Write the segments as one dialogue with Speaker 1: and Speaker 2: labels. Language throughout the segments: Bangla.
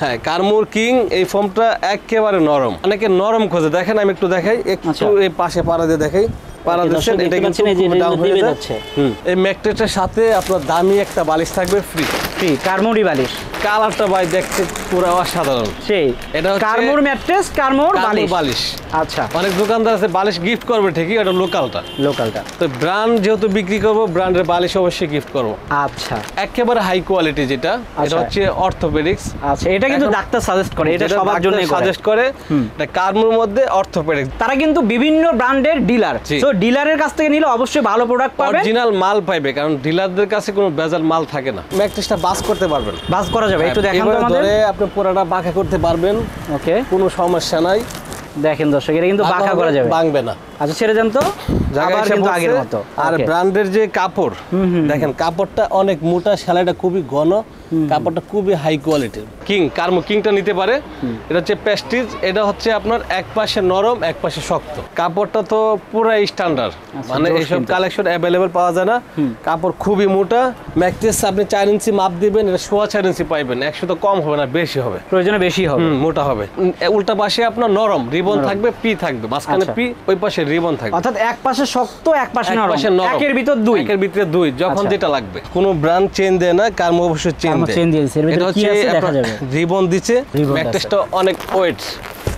Speaker 1: হ্যাঁ কারমুর কিং এই ফোমটা একেবারে নরম। অনেকে নরম খোঁজে। দেখেন আমি একটু দেখাই। একটু
Speaker 2: আচ্ছা।
Speaker 1: এই পাশে পাড়া দিয়ে দেখাই। পাড়া দিচ্ছেন এটা কিন্তু হয়ে
Speaker 2: যাচ্ছে।
Speaker 1: এই ম্যাকটেটের সাথে আপনার দামি একটা বালিশ থাকবে ফ্রি
Speaker 2: ফ্রি কারমুরি বালিশ।
Speaker 1: কালারটা ভাই দেখতে পুরো অসাধারণ।
Speaker 2: সেই
Speaker 1: এটা হচ্ছে-
Speaker 2: কারমুর ম্যাট্রেস কারমুর বালিশ।
Speaker 1: বালিশ।
Speaker 2: আচ্ছা।
Speaker 1: অনেক দোকানদার আছে বালিশ গিফট করবে ঠিকই ওটা লোকালটা।
Speaker 2: লোকালটা।
Speaker 1: তো ব্র্যান্ড যেহেতু বিক্রি করব ব্র্যান্ডের বালিশ অবশ্যই গিফট করব।
Speaker 2: আচ্ছা।
Speaker 1: একেবারে হাই কোয়ালিটি যেটা এটা
Speaker 2: আচ্ছা।
Speaker 1: হচ্ছে অর্থোপেডিক্স
Speaker 2: আচ্ছা এটা কিন্তু ডাক্তার সাজেস্ট করে এটা সবার জন্য
Speaker 1: সাজেস্ট করে। এটা কার্মুর মধ্যে অর্থোপেডিক্স
Speaker 2: তারা কিন্তু বিভিন্ন ব্র্যান্ডের ডিলার। তো ডিলারের কাছ থেকে নিলে অবশ্যই ভালো প্রোডাক্ট পাবে।
Speaker 1: অরিজিনাল মাল পাইবে কারণ ডিলারদের কাছে কোনো ভেজাল মাল থাকে না। ম্যাট্রেসটা বাস করতে পারবেন।
Speaker 2: বাস করা যাবে একটু দেখান তো আমাদের।
Speaker 1: আপনি পুরোটা বাঁকা করতে পারবেন।
Speaker 2: ওকে
Speaker 1: কোনো সমস্যা নাই।
Speaker 2: দেখেন দর্শক এটা কিন্তু বাঁকা করা যাবে।
Speaker 1: ভাঙবে না।
Speaker 2: আচ্ছা ছেড়ে দেন তো। আবার কিন্তু আগের মতো।
Speaker 1: আর ব্র্যান্ডের যে কাপড় দেখেন কাপড়টা অনেক মোটা সেলাইটা খুবই ঘন কাপড়টা খুবই হাই কোয়ালিটির কিং কার্মো কিংটা নিতে পারে? এটা হচ্ছে প্যাস্টিজ এটা হচ্ছে আপনার এক পাশে নরম এক পাশে শক্ত। কাপড়টা তো পুরাই স্ট্যান্ডার্ড মানে এইসব কালেকশন অ্যাভেলেবেল পাওয়া যায় না। কাপড় খুবই মোটা। ম্যাট্রেস আপনি চার ইঞ্চি মাপ দিবেন এটা সোয়া চার ইঞ্চি পাইবেন। একশো তো কম হবে না বেশি হবে।
Speaker 2: প্রয়োজনে বেশি হবে।
Speaker 1: মোটা হবে। উল্টা পাশে আপনার নরম রিবন থাকবে পি থাকবে। মাঝখানে
Speaker 2: আচ্ছা।
Speaker 1: পি ওই পাশে রিবন থাকবে।
Speaker 2: অর্থাৎ এক পাশে শক্ত এক পাশে
Speaker 1: এক
Speaker 2: নরম।
Speaker 1: পাশে নরম।
Speaker 2: একের ভিতর দুই।
Speaker 1: একের ভিতরে দুই। যখন
Speaker 2: আচ্ছা।
Speaker 1: যেটা লাগবে। কোনো ব্র্যান্ড চেন দেয় না কার মোবশ চেন দেয়। এটা
Speaker 2: কি
Speaker 1: হচ্ছে
Speaker 2: আছে দেখা যাবে।
Speaker 1: রিবন দিচ্ছে। ব্যাকটেস্টটা অনেক ওয়েট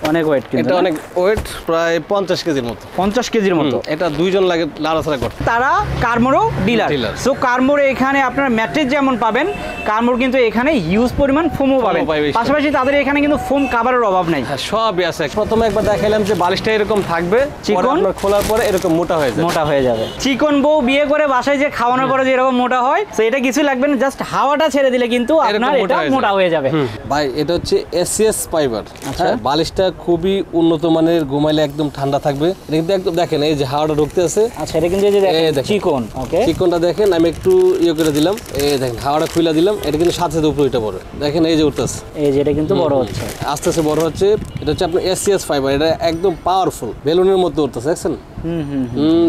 Speaker 2: অনেক ওয়েট কিন্তু
Speaker 1: এটা অনেক ওয়েট প্রায় পঞ্চাশ কেজির মতো।
Speaker 2: পঞ্চাশ কেজির মতো।
Speaker 1: এটা দুইজন লাগে লাড়াছাড়া করতে।
Speaker 2: তারা কার্মোরও ডিলার। সো কার্মোর এখানে আপনার ম্যাট্রিক যেমন পাবেন কার্মোর কিন্তু এখানে হিউজ পরিমাণ ফোমও পাবেন।
Speaker 1: পাবে,
Speaker 2: পাশাপাশি তাদের এখানে কিন্তু ফোম কাভারের অভাব নাই।
Speaker 1: হ্যাঁ সবই আছে। প্রথমে একবার দেখাইলাম যে বালিশটা এরকম থাকবে
Speaker 2: চিকন?
Speaker 1: খোলার পরে এরকম মোটা হয়ে যাবে।
Speaker 2: মোটা হয়ে যাবে। চিকন বউ বিয়ে করে বাসায় যে খাওয়ানোর পরে যে এরকম মোটা হয় তো এটা কিছু লাগবে না জাস্ট হাওয়াটা ছেড়ে দিলে কিন্তু আপনার এটা মোটা হয়ে যাবে।
Speaker 1: ভাই এটা হচ্ছে এসিএস ফাইবার
Speaker 2: আচ্ছা।
Speaker 1: হ্যাঁ বালিশটা খুবই উন্নত মানের ঘুমাইলে একদম ঠান্ডা থাকবে। এটা কিন্তু একদম দেখেন এই যে হাওয়াটা ঢুকতে আছে।
Speaker 2: আচ্ছা এটা কিন্তু এই যে দেখেন,
Speaker 1: দেখেন।
Speaker 2: চিকন ওকে
Speaker 1: চিকনটা দেখেন আমি একটু ইয়ে করে দিলাম। এই দেখেন হাওয়াটা খুলে দিলাম। এটা কিন্তু সাথে সাথে উপরে উঠে পড়ে দেখেন এই যে উঠতেছে।
Speaker 2: এই যে এটা কিন্তু বড় হচ্ছে।
Speaker 1: আস্তে আস্তে বড় হচ্ছে। এটা হচ্ছে আপনার ফাইবার এটা একদম পাওয়ারফুল বেলুনের মতো উঠতেছে দেখছেন?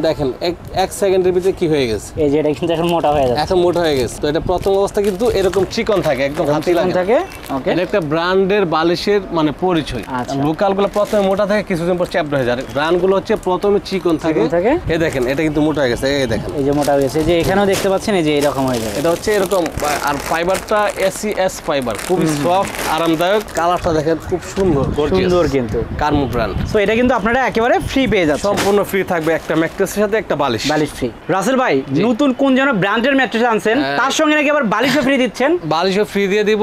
Speaker 1: দেখেন এক এক সেকেন্ডের ভিতরে কি হয়ে গেছে?
Speaker 2: এই যে এটা কিন্তু এখন মোটা হয়ে যাচ্ছে।
Speaker 1: এখন মোটা হয়ে গেছে। তো এটা প্রথম অবস্থা কিন্তু এরকম চিকন থাকে একদম হাতি লাগে।
Speaker 2: থাকে ওকে
Speaker 1: এটা একটা ব্র্যান্ডের বালিশের মানে পরিচয়।
Speaker 2: আচ্ছা।
Speaker 1: লোকালগুলো প্রথমে মোটা থাকে কিছুদিন পর চ্যাপ্টা হয়ে যায়। ব্র্যান্ডগুলো হচ্ছে প্রথমে চিকন থাকে।
Speaker 2: থাকে।
Speaker 1: এই দেখেন এটা কিন্তু মোটা হয়ে গেছে এই দেখেন।
Speaker 2: এই যে মোটা হয়ে গেছে যে এখানেও দেখতে পাচ্ছেন এই যে এরকম হয়ে যাবে।
Speaker 1: এটা হচ্ছে এরকম আর ফাইবারটা এসি এস ফাইবার খুবই সফট আরামদায়ক। কালারটা দেখেন খুব সুন্দর
Speaker 2: সুন্দর কিন্তু।
Speaker 1: কার্মো ব্র্যান্ড
Speaker 2: সো এটা কিন্তু আপনারা একেবারে ফ্রি পেয়ে যাচ্ছেন।
Speaker 1: সম্পূর্ণ ফ্রি থাকবে একটা ম্যাট্রেসের সাথে একটা বালিশ।
Speaker 2: বালিশ ফ্রি রাসেল ভাই নতুন কোন যেন ব্র্যান্ডের ম্যাট্রেস আনছেন
Speaker 1: হ্যাঁ।
Speaker 2: তার সঙ্গে নাকি আবার বালিশও ফ্রি দিচ্ছেন?
Speaker 1: বালিশও ফ্রি দিয়ে দিব।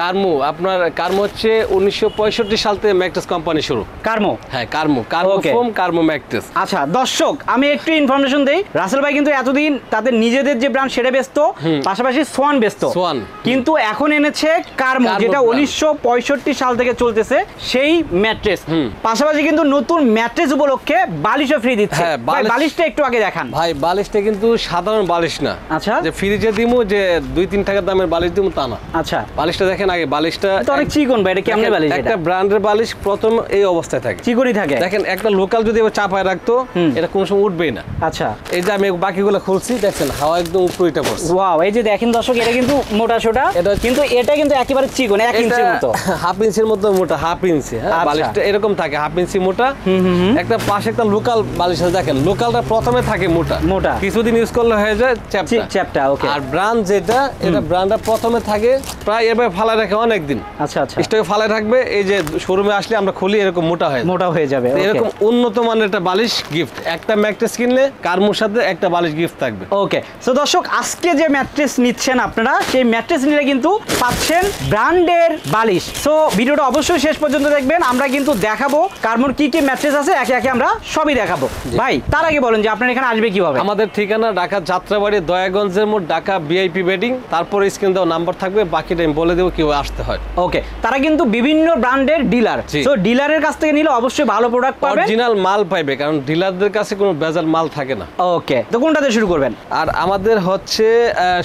Speaker 1: কার্মো আপনার কার্মো হচ্ছে উনিশশো পঁয়ষট্টি সাল থেকে ম্যাট্রেস কোম্পানি শুরু।
Speaker 2: কার্মো?
Speaker 1: হ্যাঁ কার্মো। কার্মো. ফোম কার্মো ম্যাট্রেস
Speaker 2: আচ্ছা দর্শক আমি একটু ইনফরমেশন দেই। রাসেল ভাই কিন্তু এতদিন তাদের নিজেদের যে ব্র্যান্ড সেটা ব্যস্ত পাশাপাশি সোয়ান ব্যস্ত।
Speaker 1: সোয়ান।
Speaker 2: কিন্তু এখন এনেছে কার্মো যেটা। উনিশশো সাল থেকে চলতেছে সেই ম্যাট্রেস পাশাপাশি কিন্তু নতুন ম্যাট্রেস উপলক্ষে বালিশও ফ্রি দিচ্ছে।
Speaker 1: হ্যাঁ,
Speaker 2: ভাই, বালিশটা একটু আগে দেখান।
Speaker 1: ভাই বালিশটা কিন্তু সাধারণ বালিশ না।
Speaker 2: আচ্ছা।
Speaker 1: যে ফ্রিজে দিমু যে দুই তিন টাকার দামের বালিশ দিমু তা না।
Speaker 2: আচ্ছা।
Speaker 1: বালিশটা দেখেন আগে বালিশটা
Speaker 2: তো অনেক চিকন ভাই এটা কেমনে বালিশ
Speaker 1: একটা ব্র্যান্ডের বালিশ প্রথম এই অবস্থায় থাকে।
Speaker 2: চিকনই থাকে।
Speaker 1: দেখেন একটা লোকাল যদি চাপায় রাখতো এটা কোনো সময় উঠবেই না।
Speaker 2: আচ্ছা।
Speaker 1: এই যে আমি বাকিগুলো খুলছি দেখছেন হাওয়া একদম উপরিটা পড়ছে।
Speaker 2: ওয়াও এই যে দেখেন দর্শক এটা কিন্তু মোটা সোটা
Speaker 1: এটা-
Speaker 2: কিন্তু এটা কিন্তু একেবারে চিকন এক ইঞ্চির মতো।
Speaker 1: হাফ ইঞ্চির মতো মোটা হাফ ইঞ্চি হ্যাঁ?
Speaker 2: আচ্ছা।
Speaker 1: বালিশটা এরকম থাকে হাফ ইঞ্চি মোটা। একটা পাশে একটা লোকাল বালিশ আছে দেখেন লোকালটা প্রথমে থাকে মোটা।
Speaker 2: মোটা।
Speaker 1: কিছুদিন ইউজ করলে হয়ে যায় চ্যাপটা।
Speaker 2: চ্যাপ্টা, okay.
Speaker 1: আর ব্র্যান্ড যেটা এটা ব্র্যান্ডটা প্রথমে থাকে প্রায় এভাবে ফালা রাখে অনেক দিন
Speaker 2: আচ্ছা। আচ্ছা
Speaker 1: স্টকে ফালায় থাকবে এই যে শোরুমে আসলে আমরা খুলি এরকম মোটা হয়
Speaker 2: মোটা হয়ে যাবে
Speaker 1: এরকম উন্নত মানের একটা বালিশ গিফট একটা ম্যাট্রেস কিনলে কার্মোর সাথে একটা বালিশ গিফট থাকবে।
Speaker 2: ওকে সো দর্শক আজকে যে ম্যাট্রেস নিচ্ছেন আপনারা সেই ম্যাট্রেস নিলে কিন্তু পাচ্ছেন ব্র্যান্ডের বালিশ। সো ভিডিওটা অবশ্যই শেষ পর্যন্ত দেখবেন আমরা কিন্তু দেখাবো কার্মোর কি কি ম্যাট্রেস আছে একে একে আমরা সবই দেখাবো। ভাই তার আগে বলেন যে আপনার এখানে আসবে কীভাবে?
Speaker 1: আমাদের ঠিকানা ঢাকা যাত্রাবাড়ি দয়াগঞ্জের মোড় ঢাকা ভিআইপি বেডিং তারপরে স্ক্রিন দেওয়া নাম্বার থাকবে বাকিটা আমি বলে দেবো কীভাবে আসতে হয়।
Speaker 2: ওকে তারা কিন্তু বিভিন্ন ব্র্যান্ডের ডিলার সো ডিলারের কাছ থেকে নিলে অবশ্যই ভালো প্রোডাক্ট পাবে
Speaker 1: অরিজিনাল মাল পাইবে কারণ ডিলারদের কাছে কোনো ভেজাল মাল থাকে না।
Speaker 2: ওকে তো কোনটাতে শুরু করবেন?
Speaker 1: আর আমাদের হচ্ছে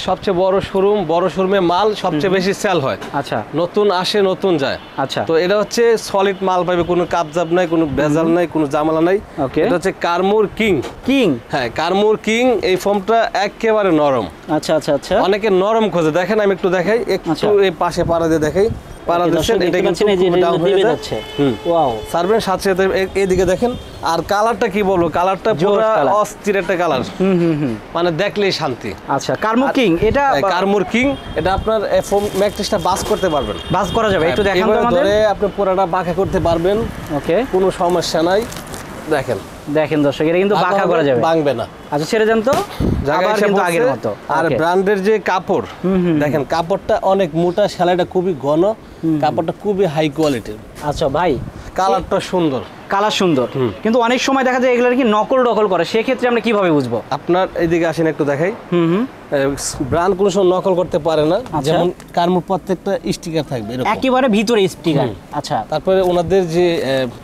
Speaker 1: সবচেয়ে বড় শোরুম বড় শোরুমে মাল সবচেয়ে বেশি সেল হয়।
Speaker 2: আচ্ছা।
Speaker 1: নতুন আসে নতুন যায়।
Speaker 2: আচ্ছা।
Speaker 1: তো এটা হচ্ছে সলিড মাল পাইবে কোনো কাপজাব নাই কোনো ভেজাল নাই কোনো জামালা নাই।
Speaker 2: Okay.
Speaker 1: এটা হচ্ছে কারমুর কিং
Speaker 2: কিং
Speaker 1: হ্যাঁ কারমুর কিং এই ফর্মটা একেবারে নরম।
Speaker 2: আচ্ছা আচ্ছা আচ্ছা।
Speaker 1: অনেকে নরম খোঁজে। দেখেন আমি একটু দেখাই
Speaker 2: আচ্ছা।
Speaker 1: একটু এই পাশে পাড়া দিয়ে দেখাই। পাড়া দিচ্ছেন এটা কিন্তু
Speaker 2: পাচ্ছেন, এই যে
Speaker 1: খুব
Speaker 2: এটা
Speaker 1: down
Speaker 2: কিন্তু
Speaker 1: হয়ে
Speaker 2: যাচ্ছে। ওয়াও
Speaker 1: সার্ভেন সাথে সাথে এ- দেখেন আর কালারটা কি বলব? কালারটা পুরো অস্থির একটা কালার।
Speaker 2: হুম হুম হুম
Speaker 1: মানে দেখলেই শান্তি।
Speaker 2: আচ্ছা কার্মো কিং এটা
Speaker 1: কারমুর কিং এটা আপনার বাস করতে পারবেন।
Speaker 2: বাস করা যাবে একটু দেখান তো আমাদের।
Speaker 1: ধরে আপনি পুরোটা বাঁকা করতে পারবেন।
Speaker 2: ওকে
Speaker 1: কোনো সমস্যা নাই। দেখেন।
Speaker 2: দেখেন দর্শক এটা কিন্তু বাঁকা করা যাবে।
Speaker 1: ভাঙবে না।
Speaker 2: আচ্ছা ছেড়ে যান তো। আবার কিন্তু আগের মতো।
Speaker 1: আর. ব্র্যান্ডের যে কাপড় দেখেন কাপড়টা অনেক মোটা সেলাইটা খুবই ঘন কাপড়টা খুবই হাই কোয়ালিটির
Speaker 2: আচ্ছা ভাই।
Speaker 1: কালারটা সুন্দর।
Speaker 2: কালার সুন্দর। কিন্তু অনেক সময় দেখা যায় এগুলো কি নকল ডকল করে। সেক্ষেত্রে আমরা কীভাবে বুঝব?
Speaker 1: আপনার এইদিকে আসেন একটু দেখাই।
Speaker 2: হুম হুম।
Speaker 1: ব্র্যান্ড কোনো সময় নকল করতে পারে না।
Speaker 2: আচ্ছা।
Speaker 1: যেমন কারমুর প্রত্যেকটা স্টিকার থাকবে এরকম।
Speaker 2: একেবারে ভিতরে স্টিকার আচ্ছা।
Speaker 1: তারপরে ওনাদের যে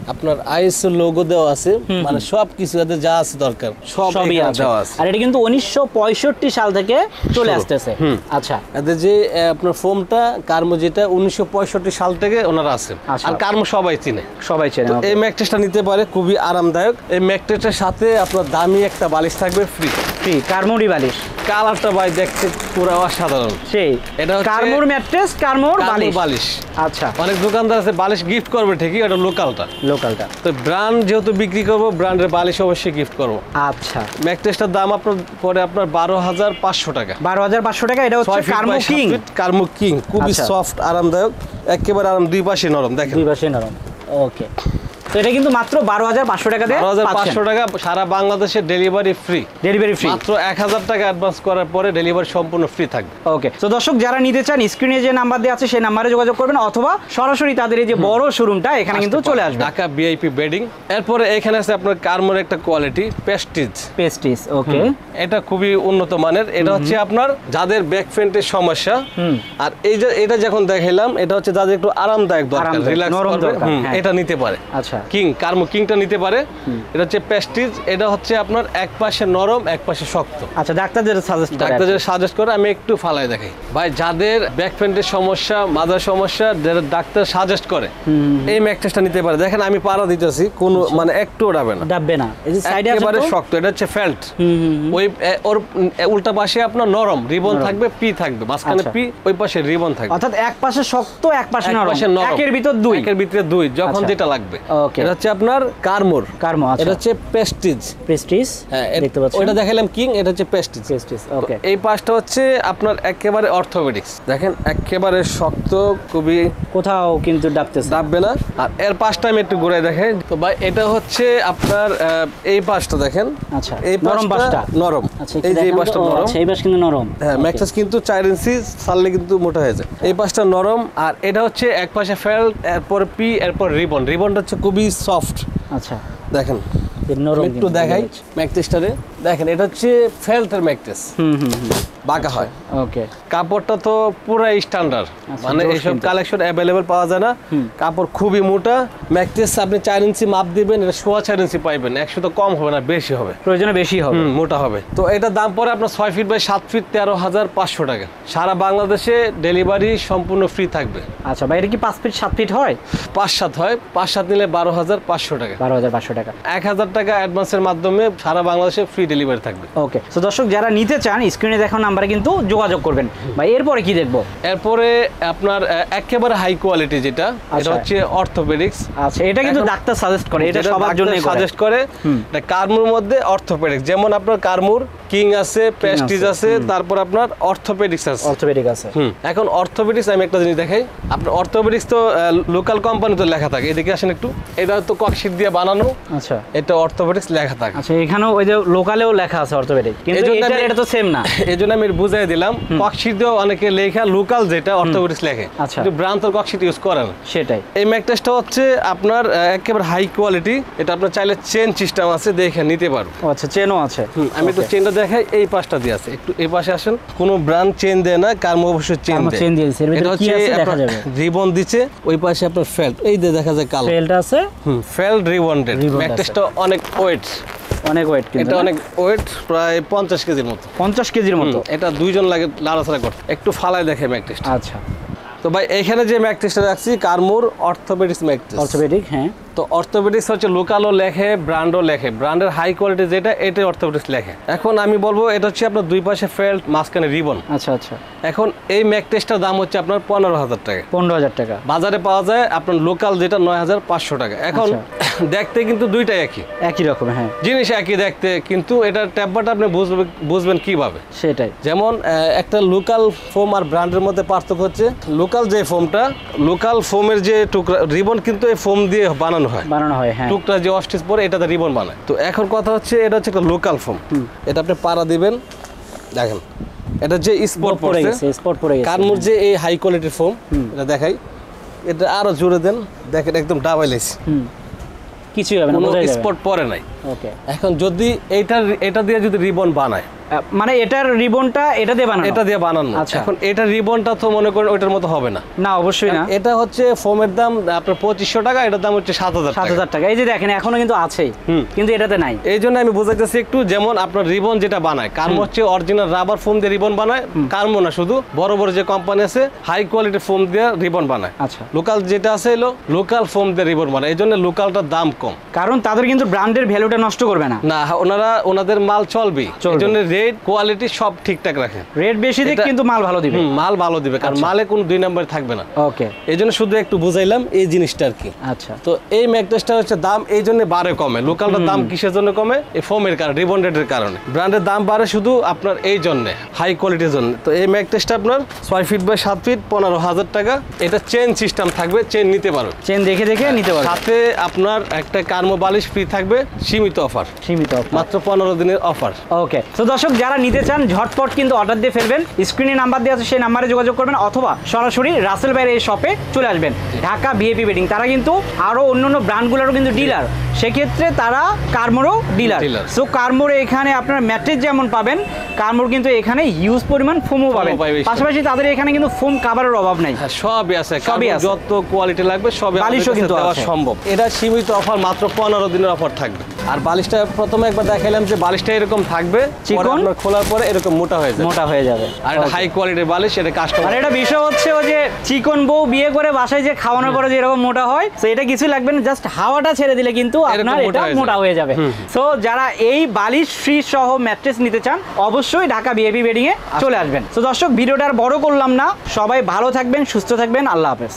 Speaker 1: আপনার আইএস লোগো দেওয়া আছে মানে সব কিছু এদের যা আছে দরকার সব
Speaker 2: সবই আছে।
Speaker 1: দেওয়া আছে।
Speaker 2: আর এটা কিন্তু উনিশশো পঁয়ষট্টি সাল থেকে চলে। আসতেছে। আচ্ছা।
Speaker 1: এদের যে আপনার ফোমটা কার্মো যেটা উনিশশো পঁয়ষট্টি সাল থেকে ওনারা আছে।
Speaker 2: আচ্ছা।
Speaker 1: আর কার্মো সবাই চিনে।
Speaker 2: সবাই চেনে
Speaker 1: এই ম্যাকট্রেসটা নিতে পারে খুবই আরামদায়ক। এই ম্যাকট্রেসের সাথে আপনার দামি একটা বালিশ থাকবে ফ্রি
Speaker 2: ফ্রি কার্মুরি বালিশ।
Speaker 1: কালারটা ভাই দেখতে পুরো অসাধারণ।
Speaker 2: সেই
Speaker 1: এটা
Speaker 2: কার্মুর ম্যাট্রেস কার্মুর
Speaker 1: কার্মো
Speaker 2: বালিশ।
Speaker 1: বালিশ।
Speaker 2: আচ্ছা।
Speaker 1: অনেক দোকানদার আছে বালিশ গিফট করবে ঠিকই এটা লোকালটা
Speaker 2: লোকালটা
Speaker 1: তো ব্র্যান্ড যেহেতু বিক্রি করব ব্র্যান্ডের বালিশ অবশ্যই গিফট করব।
Speaker 2: আচ্ছা।
Speaker 1: ম্যাকট্রেসটার দাম আপনার পরে আপনার বারো হাজার পাঁচশো টাকা।
Speaker 2: বারো হাজার পাঁচশো টাকা এটা হচ্ছে কার্মো কিং
Speaker 1: কার্মো কিং খুবই
Speaker 2: আচ্ছা।
Speaker 1: সফট আরামদায়ক একেবারে আরাম দুই পাশে নরম দেখেন।
Speaker 2: দুই পাশে নরম। ওকে তো এটা কিন্তু মাত্র বারো হাজার পাঁচশো টাকা দিয়ে
Speaker 1: বারো হাজার পাঁচশো টাকা সারা বাংলাদেশে ডেলিভারি ফ্রি
Speaker 2: ডেলিভারি ফ্রি
Speaker 1: মাত্র এক হাজার টাকা অ্যাডভান্স করার পরে ডেলিভারি সম্পূর্ণ ফ্রি থাকবে।
Speaker 2: ওকে তো দর্শক যারা নিতে চান স্ক্রিনে যে নাম্বার দেওয়া আছে সেই নাম্বারে যোগাযোগ করবেন অথবা সরাসরি তাদের এই যে বড় শোরুমটা এখানে কিন্তু চলে আসবে।
Speaker 1: ঢাকা বিআইপি বেডিং এরপরে এখানে আছে আপনার কার্মোর একটা কোয়ালিটি পেস্টিজ
Speaker 2: পেস্টিস ওকে
Speaker 1: এটা খুবই উন্নত মানের। এটা হচ্ছে আপনার যাদের ব্যাক পেন্টের সমস্যা। আর এই যে এটা যখন দেখাইলাম এটা হচ্ছে যাদের একটু আরামদায়ক দরকার রিল্যাক্স। এটা নিতে পারে।
Speaker 2: আচ্ছা।
Speaker 1: কিং কার্মো কিংটা নিতে পারে? এটা হচ্ছে পেস্টিজ এটা হচ্ছে আপনার এক পাশে নরম এক পাশে শক্ত।
Speaker 2: আচ্ছা ডাক্তারদের সাজেস্ট
Speaker 1: ডাক্তার যেটা সাজেস্ট করে আমি একটু ফালাই দেখাই। ভাই যাদের ব্যাক পেন্টের সমস্যা মাথার সমস্যা যাদের ডাক্তার সাজেস্ট করে এই ম্যাকটেসটা নিতে পারে। দেখেন আমি পাড়া দিতেছি কোনো মানে একটু ওড়াবে না।
Speaker 2: ডাববে না। এই যে সাইডে
Speaker 1: একেবারে শক্ত এটা হচ্ছে ফেল্ট। ওই ওর উল্টা পাশে আপনার নরম রিবন থাকবে পি থাকবে মাঝখানে
Speaker 2: আচ্ছা।
Speaker 1: পি ওই পাশে রিবন থাকবে।
Speaker 2: অর্থাৎ এক পাশে শক্ত এক পাশে নরম। একের ভিতর দুই।
Speaker 1: একের ভিতরে দুই যখন
Speaker 2: আচ্ছা।
Speaker 1: যেটা লাগবে।
Speaker 2: Okay.
Speaker 1: এটা হচ্ছে আপনার কার্মোর।
Speaker 2: কার্মো আচ্ছা।
Speaker 1: এটা হচ্ছে পেস্টিজ হ্যাঁ
Speaker 2: দেখতে পাচ্ছেন।
Speaker 1: দেখালাম কিং এটা হচ্ছে পেস্টিজ
Speaker 2: ওকে
Speaker 1: এই পাশটা হচ্ছে আপনার একেবারে অর্থোপেডিক্স। দেখেন একেবারে শক্ত খুবই
Speaker 2: কোথাও কিন্তু ডাবতেছে
Speaker 1: না। আর এর পাশটা আমি একটু ঘুরে দেখাই। তো ভাই এটা হচ্ছে আপনার এই পাশটা দেখেন।
Speaker 2: আচ্ছা
Speaker 1: এই
Speaker 2: নরম
Speaker 1: পাশটা নরম।
Speaker 2: আচ্ছা
Speaker 1: এই যে এই
Speaker 2: দেখান
Speaker 1: পাশটা নরম।
Speaker 2: আচ্ছা এই পাশ কিন্তু নরম।
Speaker 1: হ্যাঁ ম্যাক্সাস কিন্তু চার ইঞ্চি ছাড়লে কিন্তু মোটা হয়ে যায়। এই পাশটা নরম আর এটা হচ্ছে এক পাশে ফেল এরপর পি এরপর রিবন। রিবনটা হচ্ছে খুবই সফট
Speaker 2: আচ্ছা।
Speaker 1: দেখেন
Speaker 2: নরম
Speaker 1: একটু দেখাই ম্যাকটেসটারে। দেখেন এটা হচ্ছে ফেল্টের ম্যাকটেস।
Speaker 2: হুম হুম
Speaker 1: বাঁকা হয়।
Speaker 2: ওকে।
Speaker 1: কাপড়টা তো স্ট্যান্ডার্ড। মানে এইসব কালেকশন অ্যাভেলেবেল পাওয়া যায় না। কাপড় খুবই মোটা। ম্যাকটেস আপনি চার ইঞ্চি মাপ দিবেন এটা সোয়া চার ইঞ্চি পাইবেন। একশো তো কম হবে না বেশি হবে।
Speaker 2: প্রয়োজনে বেশি হবে।
Speaker 1: মোটা হবে। তো এটার দাম পড়ে আপনার ছয় ফিট বাই সাত ফিট তেরো হাজার পাঁচশো টাকা। সারা বাংলাদেশে ডেলিভারি সম্পূর্ণ ফ্রি থাকবে।
Speaker 2: আচ্ছা ভাই এটা কি পাঁচ ফিট সাত ফিট হয়?
Speaker 1: পাঁচ সাত হয়। পাঁচ সাত নিলে বারো হাজার পাঁচশো টাকা।
Speaker 2: বারো হাজার পাঁচশো টাকা।
Speaker 1: এক হাজার টাকা অ্যাডভান্সের মাধ্যমে সারা বাংলাদেশে ফ্রি ডেলিভারি থাকবে।
Speaker 2: ওকে তো দর্শক যারা নিতে চান স্ক্রিনে দেখানো নাম্বারে কিন্তু যোগাযোগ করবেন। ভাই এরপরে কি দেখব?
Speaker 1: এরপরে আপনার একেবারে হাই কোয়ালিটি যেটা এটা
Speaker 2: আচ্ছা।
Speaker 1: হচ্ছে অর্থোপেডিক্স
Speaker 2: আচ্ছা এটা কিন্তু ডাক্তার সাজেস্ট করে এটা সবার জন্য
Speaker 1: সাজেস্ট করে। এটা কার্মুর মধ্যে অর্থোপেডিক্স যেমন আপনার কার্মুর কিং আছে পেস্টিজ
Speaker 2: আছে,
Speaker 1: আছে তারপর আপনার অর্থোপেডিক্স আছে।
Speaker 2: অর্থোপেডিক আছে।
Speaker 1: এখন অর্থোপেডিক্স আমি একটা জিনিস দেখাই। আপনার অর্থোপেডিক্স তো লোকাল কোম্পানি তো লেখা থাকে। এদিকে আসেন একটু। এটা তো ককশিট দিয়ে বানানো।
Speaker 2: আচ্ছা।
Speaker 1: এটা অর্থোপেডিক্স লেখা থাকে।
Speaker 2: আচ্ছা এখানেও ওই যে লোকালেও লেখা আছে অর্থোপেডিক কিন্তু এটা এটা তো সেম না।
Speaker 1: এই জন্য আমি বুঝাই দিলাম ককশিট অনেকে লেখা লোকাল যেটা অর্থোপেডিক্স লেখে।
Speaker 2: আচ্ছা।
Speaker 1: ব্রান্ড ককশিট ইউজ করে না
Speaker 2: সেটাই।
Speaker 1: এই ম্যাকটেসটা হচ্ছে আপনার একেবারে হাই কোয়ালিটি এটা আপনার চাইলে চেন সিস্টেম আছে দেখে নিতে পারব
Speaker 2: আচ্ছা চেনও আছে।
Speaker 1: আমি চেনটা দেখাই এই পাশটা দিয়ে আছে। একটু এই পাশে আসেন কোনো ব্র্যান্ড চেন দেয় না কার্মো অবশ্যই চেন দেয়।
Speaker 2: chain দিয়ে দিছে। এর ভিতরে কি আছে দেখা যাবে।
Speaker 1: রিবন দিচ্ছে ওই পাশে আপনার ফেল্ট এই যে দেখা যায় কালো।
Speaker 2: ফেলটা আছে।
Speaker 1: হুম ফেল্ট রিবন্ডেড। ম্যাকটেসটা অনেক ওয়েট
Speaker 2: অনেক ওয়েট
Speaker 1: এটা অনেক ওয়েট প্রায় পঞ্চাশ কেজির মতো।
Speaker 2: পঞ্চাশ কেজির মতো?
Speaker 1: এটা দুইজন লাগে লাড়াছাড়া করতে। একটু ফালায় দেখে ম্যাকটেসটা
Speaker 2: আচ্ছা।
Speaker 1: তো ভাই এখানে যে ম্যাট্রিক্সটা রাখছি কারমুর অর্থোপেডিক্স ম্যাট্রিক্স
Speaker 2: অর্থোপেডিক হ্যাঁ।
Speaker 1: তো অর্থোপেডিক্স হচ্ছে লোকালও লেখে ব্র্যান্ডও লেখে। ব্র্যান্ডের হাই কোয়ালিটি যেটা এটাই অর্থোপেডিক্স লেখে। এখন আমি বলব এটা হচ্ছে আপনার দুই পাশে ফেল্ট মাঝখানে রিবন।
Speaker 2: আচ্ছা আচ্ছা।
Speaker 1: এখন এই ম্যাকটেসটার দাম হচ্ছে আপনার পনেরো হাজার টাকা।
Speaker 2: পনেরো হাজার টাকা।
Speaker 1: বাজারে পাওয়া যায় আপনার লোকাল যেটা নয় হাজার পাঁচশো টাকা। এখন দেখতে কিন্তু দুইটাই একই।
Speaker 2: একই রকম হ্যাঁ।
Speaker 1: জিনিস একই দেখতে কিন্তু এটার ট্যাব্বাটা আপনি বুঝবেন বুঝবেন কীভাবে?
Speaker 2: সেটাই।
Speaker 1: যেমন একটা লোকাল ফোম আর ব্র্যান্ডের মধ্যে পার্থক্য হচ্ছে লোকাল যে ফোমটা লোকাল ফোমের যে টুকরা রিবন কিন্তু এই ফোম দিয়ে বানানো হয়।
Speaker 2: বানানো হয় হ্যাঁ।
Speaker 1: টুকরা যে অস্টিচ পরে এটাতে রিবন বানায়। তো এখন কথা হচ্ছে এটা হচ্ছে একটা লোকাল ফোম। এটা আপনি পাড়া দিবেন দেখেন এটা যে স্পট
Speaker 2: পড়ে গেছে স্পট পড়ে গেছে।
Speaker 1: কারমুর যে এই হাই কোয়ালিটির ফোম এটা দেখাই। এটা আরও জোরে দেন দেখেন একদম ডাবাইলেস
Speaker 2: হুম। কিছুই হবে না।
Speaker 1: স্পট পরে নাই।
Speaker 2: ওকে
Speaker 1: এখন যদি এইটা এটা দিয়ে যদি রিবন বানায়
Speaker 2: মানে এটার রিবনটা এটা দিয়ে বানানো?
Speaker 1: এটা দিয়ে বানানো।
Speaker 2: আচ্ছা।
Speaker 1: এখন এটা রিবনটা তো মনে করেন ওইটার মতো হবে না।
Speaker 2: না অবশ্যই না।
Speaker 1: এটা হচ্ছে ফোমের দাম আপনার পঁচিশশো টাকা এটার দাম হচ্ছে সাত হাজার
Speaker 2: সাত
Speaker 1: টাকা।
Speaker 2: হাজার টাকা। এই যে দেখেন এখনও কিন্তু আছেই কিন্তু এটাতে নাই।
Speaker 1: এই জন্য আমি বুঝাইতেছি একটু যেমন আপনার রিবন যেটা বানায় কার্মো হচ্ছে অরিজিনাল রাবার ফোম দিয়ে রিবন বানায় কার্মো না শুধু বড় বড় যে কোম্পানি আছে হাই কোয়ালিটি ফোম দিয়ে রিবন বানায়।
Speaker 2: আচ্ছা।
Speaker 1: লোকাল যেটা আছে এলো লোকাল ফোম দিয়ে রিবন বানায়। এই জন্য লোকালটার দাম কম।
Speaker 2: কারণ তাদের কিন্তু ব্র্যান্ডের ভ্যালুটা নষ্ট করবে না।
Speaker 1: না ওনারা ওনাদের মাল চলবে।
Speaker 2: চলবে।
Speaker 1: এই জন্য রেট কোয়ালিটি সব ঠিকঠাক রাখে।
Speaker 2: রেট বেশি দিক কিন্তু মাল ভালো দিবে।
Speaker 1: মাল ভালো দিবে কারণ মালে কোনো দুই নম্বর থাকবে না।
Speaker 2: ওকে।
Speaker 1: এই জন্য শুধু একটু বুঝাইলাম এই জিনিসটা আর কি।
Speaker 2: আচ্ছা।
Speaker 1: তো এই ম্যাকটেসটা হচ্ছে দাম এই জন্য বাড়ে কমে। লোকালটার দাম কিসের জন্য কমে? এই ফোমের কারণে রিবন রেটের কারণে। ব্র্যান্ডের দাম বাড়ে শুধু আপনার এই জন্য হাই কোয়ালিটির জন্য। তো এই ম্যাকটেসটা আপনার ছয় ফিট বাই সাত ফিট পনেরো হাজার টাকা। এটা চেন সিস্টেম থাকবে চেন নিতে পারবে
Speaker 2: চেন দেখে দেখে নিতে পারবে।
Speaker 1: সাথে আপনার একটা কার্মো বালিশ ফ্রি থাকবে সীমিত অফার।
Speaker 2: সীমিত।
Speaker 1: মাত্র পনেরো দিনের অফার।
Speaker 2: ওকে তো দর্শক যারা নিতে চান ঝটপট কিন্তু অর্ডার দিয়ে ফেলবেন। স্ক্রিনে নাম্বার দেওয়া আছে সেই নাম্বারে যোগাযোগ করবেন অথবা সরাসরি রাসেল ভাইয়ের এই শপে চলে আসবেন। ঢাকা ভিএপি বেডিং তারা কিন্তু আরও অন্য অন্য ব্র্যান্ডগুলোরও কিন্তু ডিলার সেক্ষেত্রে তারা কার্মোরও ডিলার। সো কার্মোর এখানে আপনার ম্যাট্রিক যেমন পাবেন কার্মোর কিন্তু এখানে হিউজ পরিমাণ ফোমও পাবেন। পাশাপাশি তাদের এখানে কিন্তু ফোম কাভারের অভাব নাই।
Speaker 1: হ্যাঁ সবই আছে।
Speaker 2: সবই আছে।
Speaker 1: যত কোয়ালিটি লাগবে সবই
Speaker 2: বালিশও কিন্তু
Speaker 1: দেওয়া সম্ভব। এটা সীমিত অফার মাত্র পনেরো দিনের অফার থাকবে। আর বালিশটা প্রথমে একবার দেখাইলাম যে বালিশটা এরকম থাকবে
Speaker 2: চিকন?
Speaker 1: খোলার পরে এরকম মোটা হয়ে যাবে।
Speaker 2: মোটা হয়ে যাবে।
Speaker 1: আর এটা হাই কোয়ালিটির বালিশ এটা
Speaker 2: আর
Speaker 1: কাস্টমার
Speaker 2: এটা বিষয় হচ্ছে ও যে চিকন বউ বিয়ে করে বাসায় যে খাওয়ানোর পরে যে এরকম মোটা হয় তো এটা কিছু লাগবে না জাস্ট হাওয়াটা ছেড়ে দিলে কিন্তু আপনার
Speaker 1: মোটা
Speaker 2: এটা মোটা হয়ে যাবে। সো যারা এই বালিশ ফ্রি সহ ম্যাট্রেস নিতে চান অবশ্যই ঢাকা বিএপি বেডিং এ চলে আসবেন। তো দর্শক ভিডিওটা আর বড় করলাম না। সবাই ভালো থাকবেন সুস্থ থাকবেন। আল্লাহ হাফেজ।